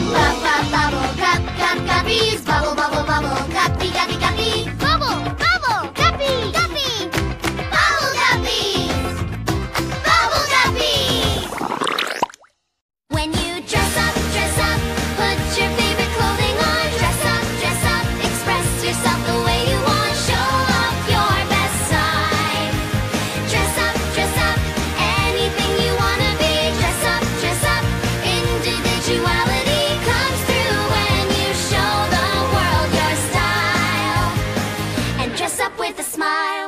Bubble, bubble, cup, cup. Bubble, bubble, bubble. Bubble, bubble. Bubble guppies. Bubble guppies. When you dress up. with a smile.